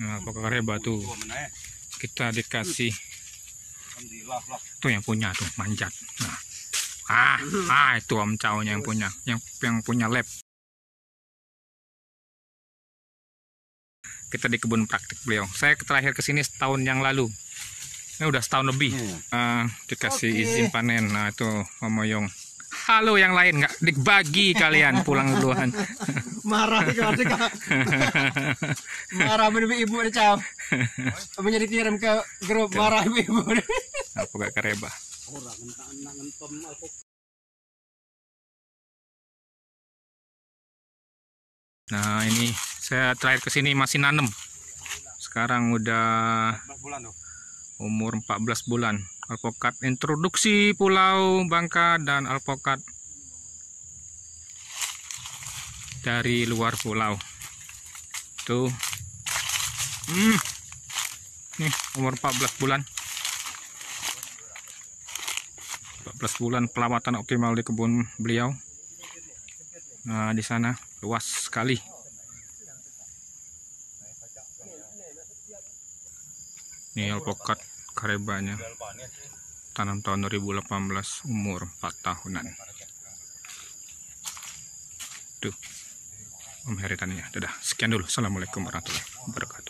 Nah, pokoknya meneh. kita dikasih tuh yang punya tuh manjat. Nah. Ah, ah itu Om Cao-nya yang punya, yang yang punya lab. Kita di kebun praktik beliau. Saya terakhir ke sini setahun yang lalu. Ini udah setahun lebih. Ah, dikasih Oke. izin panen. Nah, itu Momoyong. Halo yang lain nggak dibagi kalian pulang duluan. marah ke adik marah ibu ada caw menjadi kirim ke grup marah ibu ibu Apa gak kareba? Orang anak ngentem aku. Nah, ini saya terakhir ke sini masih nanem. Sekarang udah Berapa bulan tuh? umur 14 bulan. Alpokat introduksi Pulau Bangka dan alpokat dari luar pulau. Tuh. Hmm. Nih, umur 14 bulan. 14 bulan perawatan optimal di kebun beliau. Nah, di sana luas sekali. Ini alpokat karebanya tanam tahun 2018 umur 4 tahunan tuh Om Heritannya dadah. Sekian dulu. Assalamualaikum warahmatullahi wabarakatuh